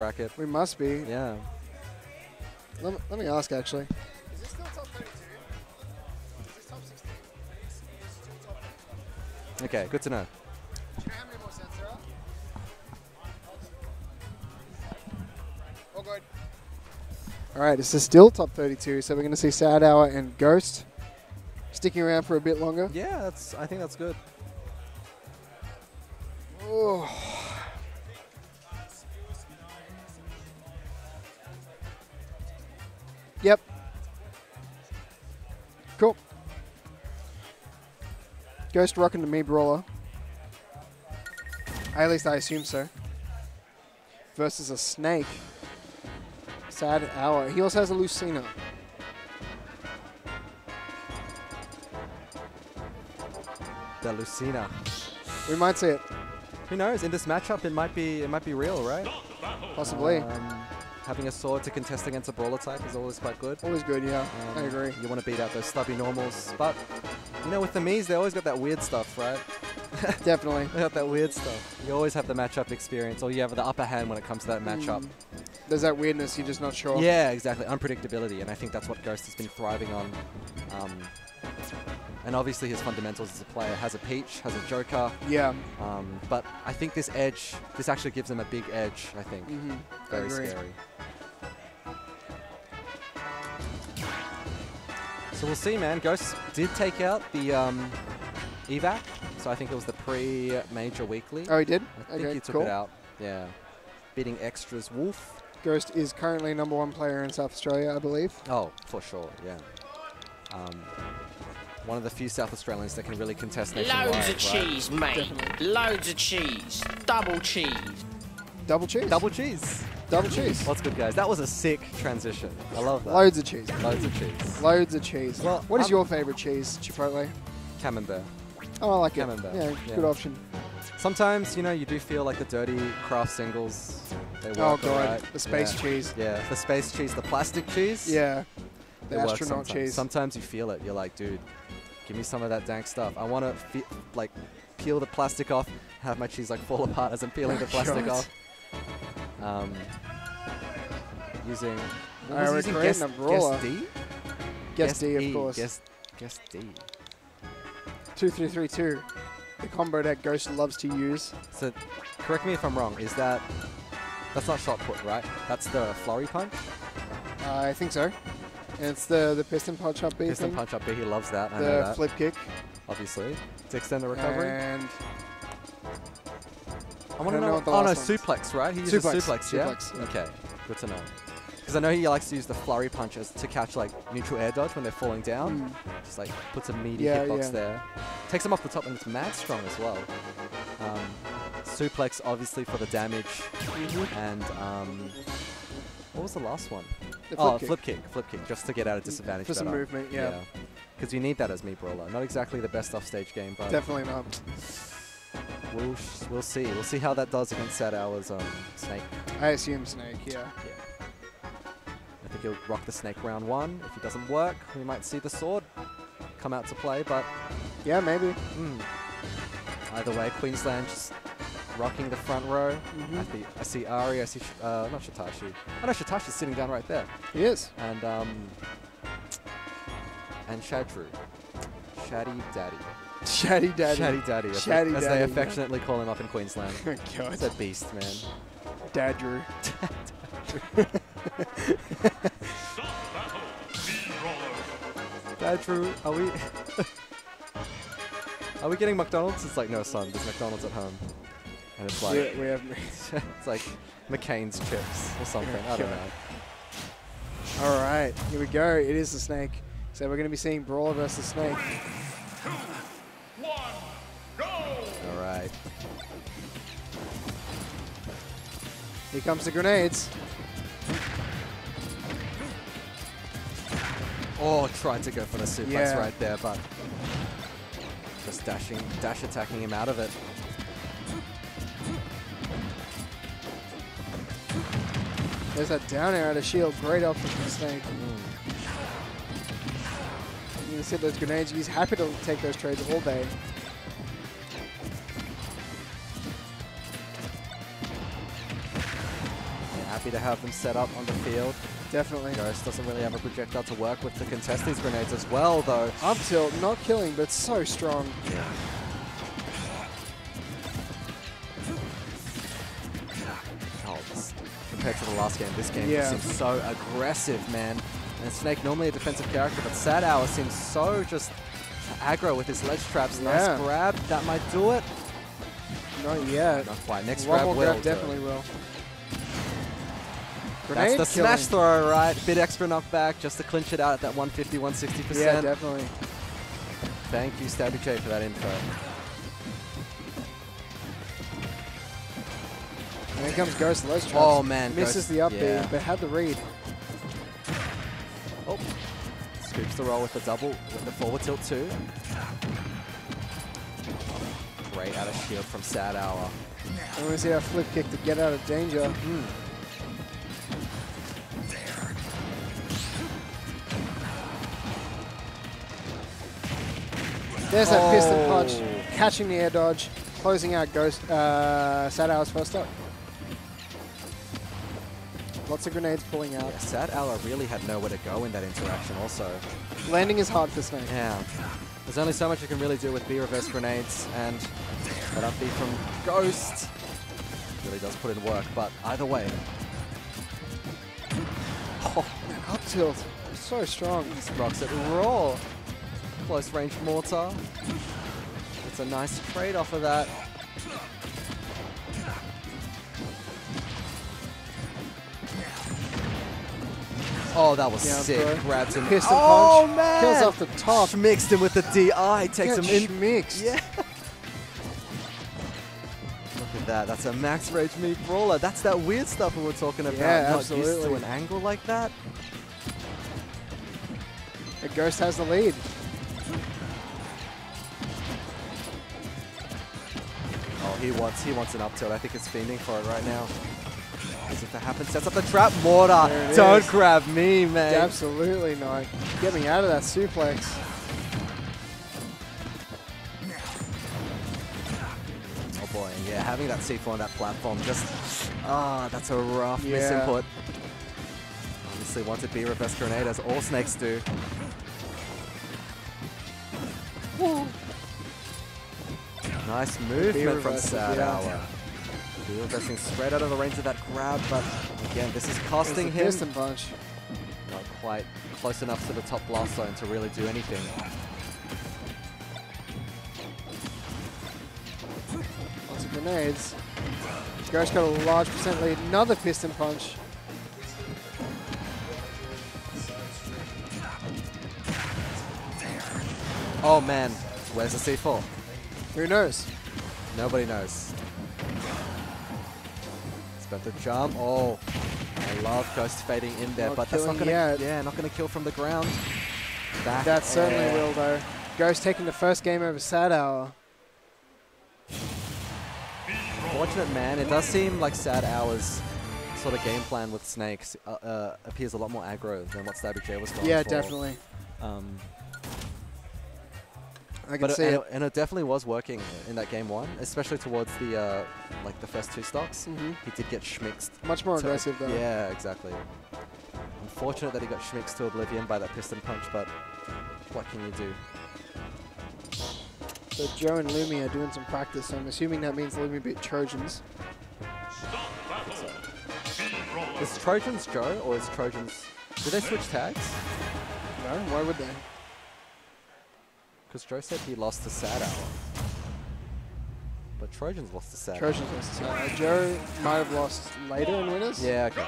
bracket. We must be. Yeah. Let me, let me ask, actually. Is this still top 32? Is this top 16? Okay, good to know. Do you know how many more sets there are? All good. All right, this is still top 32, so we're going to see Sad Hour and Ghost sticking around for a bit longer. Yeah, that's. I think that's good. Oh. Yep. Cool. Ghost rocking the Mii brawler. At least I assume so. Versus a snake. Sad hour. He also has a Lucina. The Lucina. We might see it. Who knows? In this matchup, it might be. It might be real, right? Possibly. Um, having a sword to contest against a brawler type is always quite good. Always good, yeah. I Um, agree. You want to beat out those stubby normals, but you know, with the Mii's, they always got that weird stuff, right? Definitely. They got that weird stuff. You always have the matchup experience, or you have the upper hand when it comes to that matchup. Mm. There's that weirdness, you're just not sure. Yeah, exactly. Unpredictability, and I think that's what Ghost has been thriving on. Um, and obviously, his fundamentals as a player has a Peach, has a Joker. Yeah. Um, but I think this edge, this actually gives him a big edge. I think hmm very agree. scary. So we'll see, man. Ghost did take out the um, EVAC, so I think it was the pre-major weekly. Oh, he did? I think okay, he took cool. it out. Yeah, beating extras Wolf. Ghost is currently number one player in South Australia, I believe. Oh, for sure, yeah. Um, one of the few South Australians that can really contest nationwide. Loads of right? cheese, mate. Definitely. Loads of cheese. Double cheese. Double cheese. Double cheese. Double cheese. What's good, guys? That was a sick transition. I love that. Loads of cheese. Loads of cheese. Loads of cheese. Well, what is I'm- your favorite cheese, Chipotle? Camembert. Oh, I like it. Camembert, Yeah, yeah. good option. Sometimes, you know, you do feel like the dirty Kraft singles. They oh, work Oh, God. alright. The space yeah. cheese. Yeah, the space cheese, the plastic cheese. Yeah. The work astronaut sometimes. cheese. Sometimes you feel it. You're like, dude, give me some of that dank stuff. I want to fe- like peel the plastic off, have my cheese like fall apart as I'm peeling the Oh, plastic God. off. Um, using. What was using? Guess, guess D. Guess D, of E, course. Guess, guess D. 2332. The combo that Ghost loves to use. So, correct me if I'm wrong. Is that that's not shot put, right? That's the flurry punch. Uh, I think so. And it's the, the piston punch up B Piston thing. punch up B. He loves that. I know the that. flip kick. Obviously, to extend the recovery. And I want to know know. what the oh no, suplex, right? He uses Suplex, suplex, yeah. suplex, yeah. Okay, good to know. Because I know he likes to use the flurry punches to catch like neutral air dodge when they're falling down. Mm. Just like puts a meaty Yeah, hitbox yeah. there. Takes him off the top and it's mad strong as well. Um, suplex obviously for the damage. And um, what was the last one? the flip oh, kick. flip kick, flip kick, just to get out of disadvantage. For some better. movement, yeah. Because you need that as Mii brawler. Not exactly the best offstage game, but Definitely not. We'll sh- we'll see. We'll see how that does against Sad Hour's um, Snake. I assume Snake, yeah. Yeah. I think he'll rock the Snake round one. If it doesn't work, we might see the sword come out to play. But Yeah, maybe. mm, either way, Queensland just rocking the front row. Mhm. I, see, I see Ari. I see Sh- uh, not Shitashi. Oh no, Shitashi's sitting down right there. He is. And um, and Shadru, Shaddy Daddy. Shatty Daddy. Shaddy Daddy, as, Shaddy they, as Daddy, they affectionately call him up in Queensland. Oh, God. He's a beast, man. Dad Drew. Dad, are we are we getting McDonald's? It's like no, son. There's McDonald's at home, and it's like we, we have. it's like McCain's chips or something. I don't know. All right, here we go. It is the Snake. So we're going to be seeing Brawler versus Snake. Here comes the grenades. Oh, tried to go for the suplex Yeah. right there, but just dashing, dash attacking him out of it. There's that down air out of shield. Great option from Snake. Hmm. You can see those grenades. He's happy to take those trades all day. Happy to have them set up on the field. Definitely. Ghost doesn't really have a projectile to work with to contest these grenades as well, though. Up tilt, not killing, but so strong. Yeah. Oh, compared to the last game, this game Yeah. seems so aggressive, man. And Snake, normally a defensive character, but Sad Hour seems so just aggro with his ledge traps. Nice Yeah. grab. That might do it. Not yet. Not quite. Next One grab will. grab definitely will. That's the killing. smash throw, right? Bit extra knockback just to clinch it out at that 150, 160%. Yeah, definitely. Thank you, Stabby J, for that info. And here comes Ghost Ledge Traps. Oh, man, Misses Ghost- the up B, yeah. but had the read. Oh, scoops the roll with the double, with the forward tilt too. Great out of shield from Sad Hour. And we see that flip kick to get out of danger. Mm-hmm. There's that piston punch, Oh. catching the air dodge, closing out Ghost uh, Sad Hour's first up. Lots of grenades pulling out. Yeah, Sad Hour really had nowhere to go in that interaction also. Landing is hard for Snake. Yeah. There's only so much you can really do with B reverse grenades and that up B from Ghost really does put in work, but either way. Oh, Up tilt, so strong. this rocks it raw. Close range mortar. It's a nice trade off of that. Oh, that was Yeah, sick. bro. Grabs him. Piston oh, punch, man! kills off the top. Mixed him with the DI. Takes Get him in. mixed. Yeah. Look at that. That's a max rage Mii brawler. That's that weird stuff we were talking about. Yeah, Not used to absolutely. an angle like that. The Ghost has the lead. He wants he wants an up tilt. I think it's fiending for it right now. As if that happens, sets up the trap mortar. Don't is. grab me, man. Absolutely not. Get me out of that suplex. Oh boy, yeah, having that C4 on that platform just ah, that's a rough Yeah. misinput. Obviously wanted B reverse grenade as all snakes do. Nice movement from reverses, Sad yeah. Hour. B reversing straight out of the range of that grab, but again, this is costing him piston punch. not quite close enough to the top blast zone to really do anything. Lots of grenades. Ghost got a large percent lead. Another piston punch. Oh man, where's the C4? Who knows? Nobody knows. Spent the jump. Oh, I love Ghost fading in there, Not but that's not gonna. yet. Yeah, not gonna kill from the ground. Back That certainly will, though. Ghost taking the first game over Sad Hour. Fortunate man. It does seem like Sad Hours sort of game plan with snakes uh, uh, appears a lot more aggro than what Stabby J was going Yeah, for. Yeah, definitely. Um, I can but see and, it. it, and it definitely was working in that game one, especially towards the uh, like the first two stocks. Mhm. He did get schmixed. Much more aggressive, though. Yeah, exactly. Unfortunate that he got schmixed to oblivion by that piston punch, but what can you do? So Joe and Lumi are doing some practice, so I'm assuming that means Lumi beat Trojans. Is Trojans Joe or is Trojans? Did they switch tags? No, why would they? Because Joe said he lost to Sad Hour. But Trojans lost to Sad Hour. Trojans versus uh, Joe might have lost later in winners. Yeah, okay.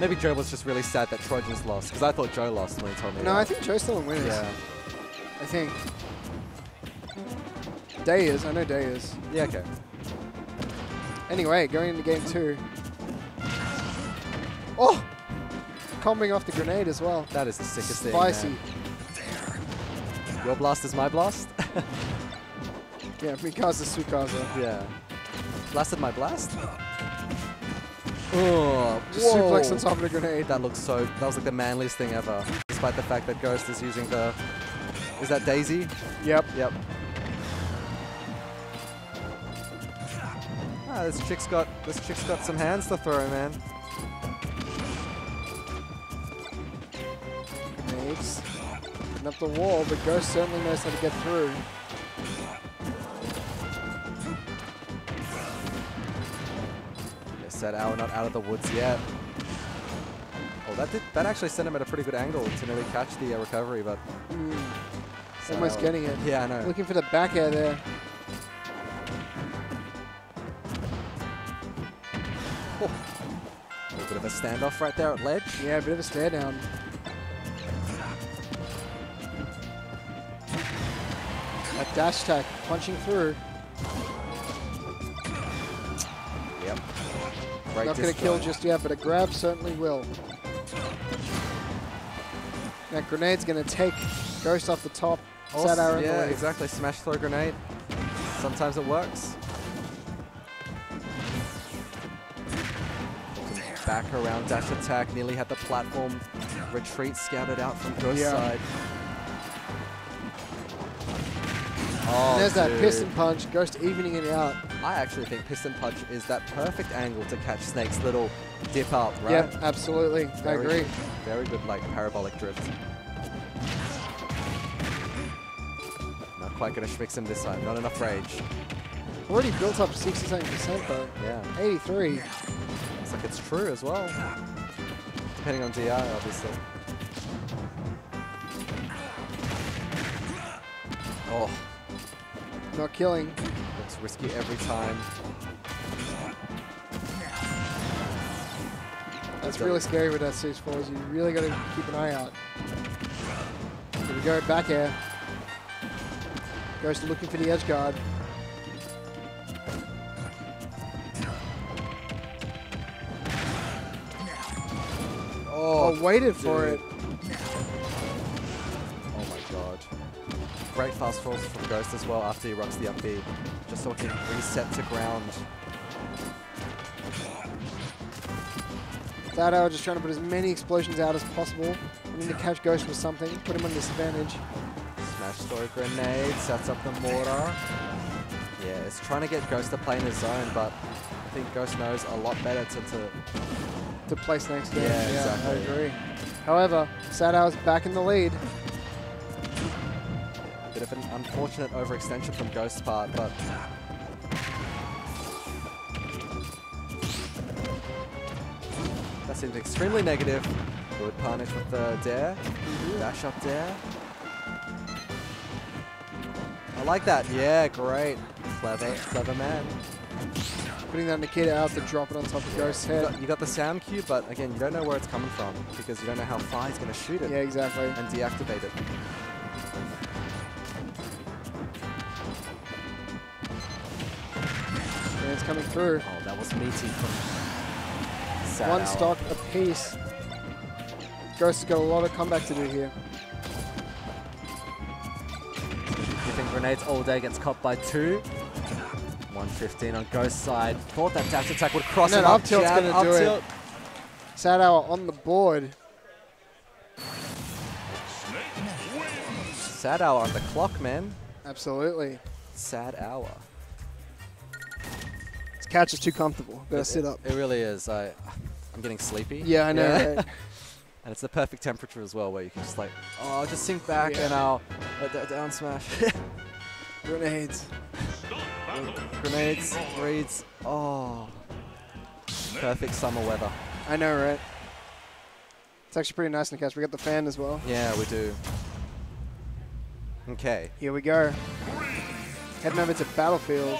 Maybe Joe was just really sad that Trojans lost, because I thought Joe lost when he told me No, that. I think Joe's still in winners. Yeah. I think. Day is. I know Day is. Yeah, okay. Anyway, going into game two. Oh! Combing off the grenade as well. That is the sickest thing. Spicy. Your blast is my blast? Yeah, Mikasa Sukaza. yeah. Blasted my blast? Oh, Just suplex whoa. on top of the grenade. That looks so. That was like the manliest thing ever. Despite the fact that Ghost is using the. Is that Daisy? Yep. Yep. Ah, this chick's got this chick's got some hands to throw, man. Grenades. Putting up the wall, but Ghost certainly knows how to get through. Yeah, Sad hour not out of the woods yet. Oh, that did that actually sent him at a pretty good angle to nearly catch the uh, recovery, but Mm, Sad almost getting it. Yeah, I know. Looking for the back air there. A little bit of a standoff right there at ledge. Yeah, a bit of a stare down. Dash attack punching through. Yep. Great Not going to kill just yet, but a grab certainly will. That grenade's going to take Ghost off the top. Sad Hour yeah, exactly. Smash throw grenade. Sometimes it works. Back around dash attack. Nearly had the platform retreat scouted out from Ghost Yeah. side. Oh, And there's that piston punch. Ghost evening it out. I actually think piston punch is that perfect angle to catch Snake's little dip up, right? Yep, absolutely. I agree. Good, very good, like parabolic drift. Not quite gonna schmix him this time. Not enough rage. Already built up 67% though. Yeah. 83. Looks like it's true as well. Depending on DI, obviously. Oh, Not killing. looks risky every time. That's really scary with that 6-4s. You really got to keep an eye out. Here we go, back air. Ghost looking for the edge guard. Oh, waited for it. God. Great fast falls from Ghost as well after he rocks the up B. Just so it can reset to ground. Hour just trying to put as many explosions out as possible. Wanting to catch Ghost with something, put him on disadvantage. Smash throw grenade, sets up the mortar. Yeah, it's trying to get Ghost to play in his zone, but I think Ghost knows a lot better to, to To place next game. Yeah, I exactly. agree. However, Sad Hour's back in the lead. Bit of an unfortunate overextension from Ghost's part, but that seems extremely negative. Good punish with the dare. Dash up dare. I like that. Yeah, great. Clever, clever man. Putting that Nikita out to drop it on top of Ghost's You head. got, you got the sound cue, but again, you don't know where it's coming from because you don't know how far he's going to shoot it Yeah, exactly. and deactivate it. Through. Oh, that was meaty from One Hour. stock apiece. Ghost has got a lot of comeback to do here. Giving grenades all day gets caught by two. 115 on Ghost side. Thought that dash attack would cross And him up. tilt's gonna up do it. tilt. Sad Hour on the board. Sad hour on the clock, man. Absolutely. Sad hour. Couch is too comfortable. Better It- sit up. It really is. I, I'm getting sleepy. Yeah, I know, right? and it's the perfect temperature as well, where you can just like, oh, I'll just sink back Yeah. and I'll uh, that down smash. Grenades. Grenades, reads. Oh, perfect summer weather. I know, right? It's actually pretty nice in the couch. We got the fan as well. Yeah, we do. Okay, Here we go. Heading over to Battlefield.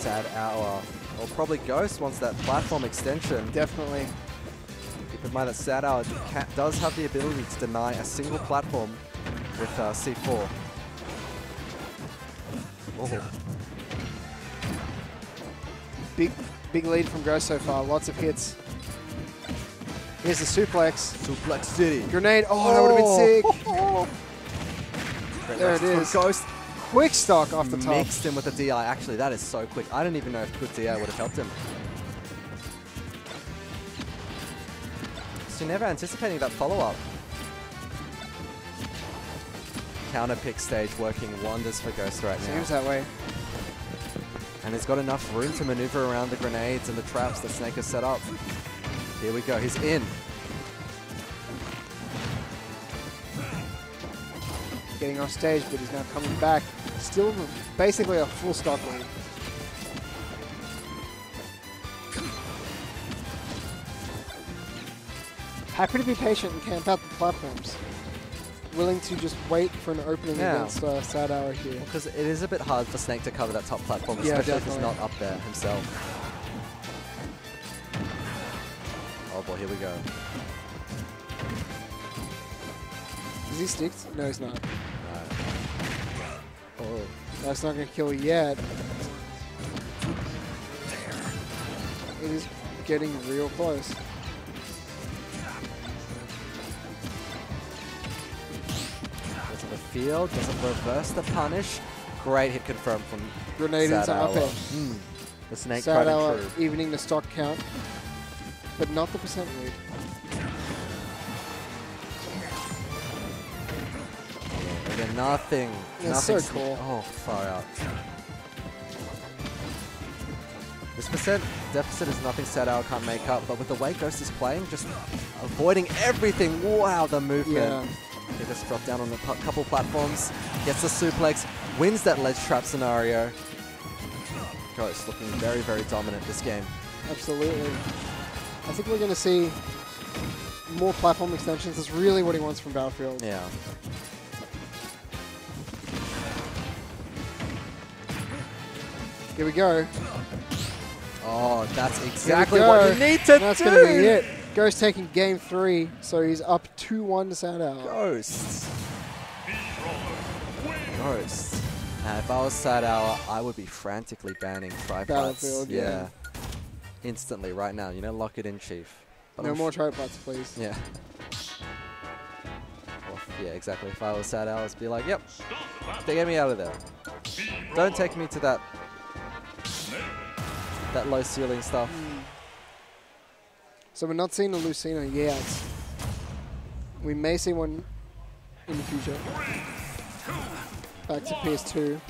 Sad hour. or probably Ghost wants that platform extension. Definitely. Keep in mind that Sad Hour does have the ability to deny a single platform with uh, C4. Oh, Big, big lead from Ghost so far. Lots of hits. Here's the suplex. Suplex City. Grenade. Oh, that would have been sick. There it is. Ghost Quick stock off the top. mixed him with a DI. Actually, that is so quick. I didn't even know if good DI would have helped him. So never anticipating that follow-up. Counter pick stage working wonders for Ghost right now. Seems that way. And he's got enough room to maneuver around the grenades and the traps that Snake has set up. Here we go, he's in. Getting off stage, but he's now coming back. Still basically a full stock lead. Happy to be patient and camp out the platforms. Willing to just wait for an opening Yeah. against uh, Sad Hour here. Because it is a bit hard for Snake to cover that top platform, Yeah, especially if he's not up there himself. Oh boy, here we go. Is he sticked? No, he's not. Oh, That's not going to kill yet. It is getting real close. goes to the field, doesn't reverse the punish. Great hit confirmed from Grenade Sad into up air. Hmm. The Snake Sad evening the stock count, but not the percent lead. Nothing. So nothing. cool. Oh, far out. This percent deficit is nothing Sad out, can't make up, but with the way Ghost is playing, just avoiding everything. Wow, the movement. Yeah. He just dropped down on a couple platforms, gets the suplex, wins that ledge trap scenario. Ghost looking very, very dominant this game. Absolutely. I think we're going to see more platform extensions. That's really what he wants from Battlefield. Yeah. Here we go. Oh, that's exactly what you need to That's do. going to be it. Ghost taking game three, so he's up 2-1 to Sad Hour. Ghosts. Ghosts. Now, if I was Sad I would be frantically banning tripods. Battlefield, yeah. Instantly, right now. You know, lock it in, Chief. But No I'm more tripods, please. Yeah. Well, yeah, exactly. If I was Sad I'd be like, yep, they get me out of there. Don't take me to that that low ceiling stuff. So we're not seeing a Lucina yet. We may see one in the future. Back to PS2.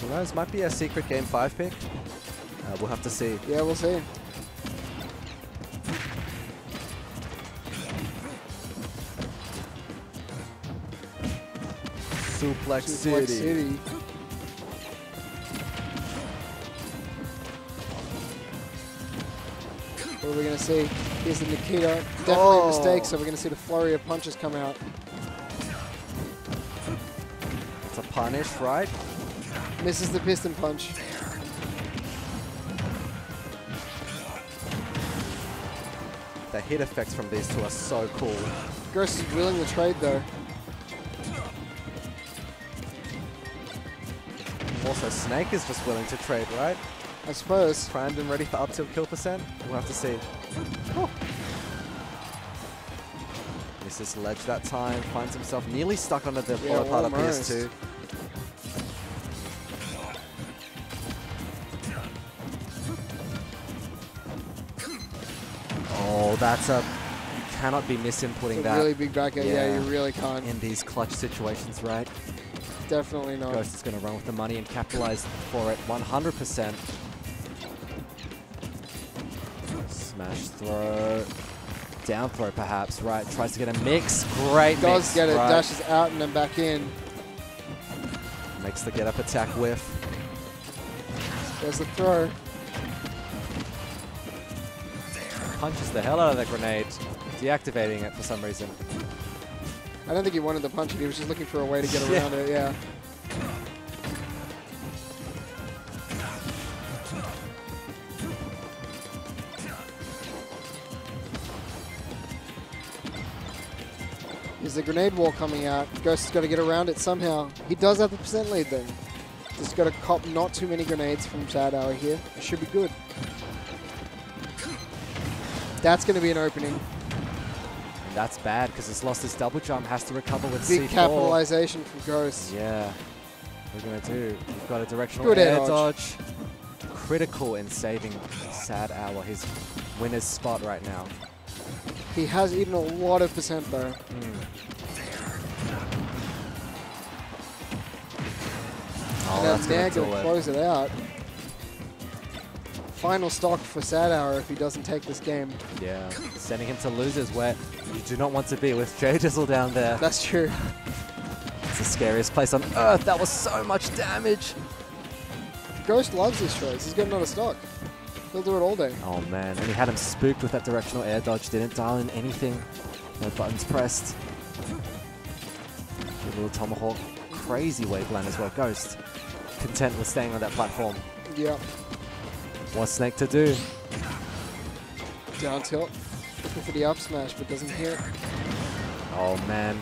Who knows? Might be a secret Game 5 pick. Uh, we'll have to see. Yeah, we'll see. Suplex, Suplex City. City. What are going to see? Here's the Nikita. Definitely a Oh. mistake, so we're going to see the flurry of punches come out. It's a punish, right? Misses the piston punch. The hit effects from these two are so cool. Ghost is willing to trade, though. Also, Snake is just willing to trade, right? I suppose. Primed and ready for up tilt kill percent? We'll have to see. Misses ledge that time, finds himself nearly stuck under the Yeah, part of almost. PS2. Oh, that's a... You cannot be misinputting that really big back air. Yeah. Yeah. you really can't. in these clutch situations, right? Definitely not. Ghost is going to run with the money and capitalize for it 100%. Smash throw. Down throw perhaps, right. Tries to get a mix. Great Does mix. get it, right. dashes out and then back in. Makes the get up attack whiff. There's the throw. Punches the hell out of the grenade. Deactivating it for some reason. I don't think he wanted the punch. He was just looking for a way to get Yeah. around it. Yeah. Grenade wall coming out? Ghost's got to get around it somehow. He does have the percent lead though. Just got to cop not too many grenades from Sad Hour here. It should be good. That's going to be an opening. And that's bad because it's lost his double jump. Has to recover with Big C4. capitalization from Ghost. Yeah. We're going to do? We've got a directional Good air air dodge. dodge. Critical in saving Sad Hour, his winner's spot right now. He has eaten a lot of percent though. Hmm. Oh, and that's Nair going to close it out. Final stock for Sad Hour if he doesn't take this game. Yeah, sending him to losers where you do not want to be with J Dizzle down there. That's true. It's the scariest place on earth. That was so much damage. Ghost loves this choice. He's got another stock. He'll do it all day. Oh man, and he had him spooked with that directional air dodge. Didn't dial in anything. No buttons pressed. Good little tomahawk. Crazy wave land as well. Ghost content with staying on that platform. Yep. What's Snake to do? Down tilt. Looking for the up smash, but doesn't hit. Oh man.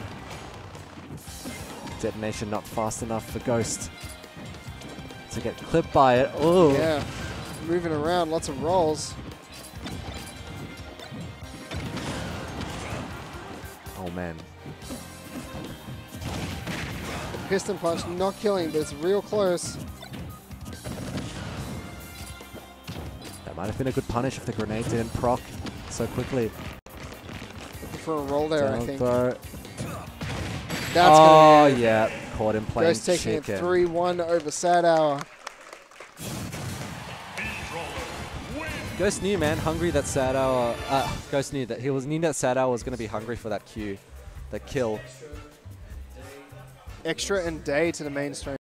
Detonation not fast enough for Ghost to get clipped by it. Oh, Yeah. Moving around, lots of rolls. oh man. The piston punch not killing, but it's real close. That might have been a good punish if the grenade didn't proc so quickly. Looking for a roll there, I think. throw. That's oh gonna yeah, caught him playing Ghost taking chicken. it 3-1 over Sad Hour. Ghost knew, man, hungry that Sad Hour. Uh, Ghost knew that he was knew that Sad Hour was going to be hungry for that Q, that kill. Extra and day to the mainstream.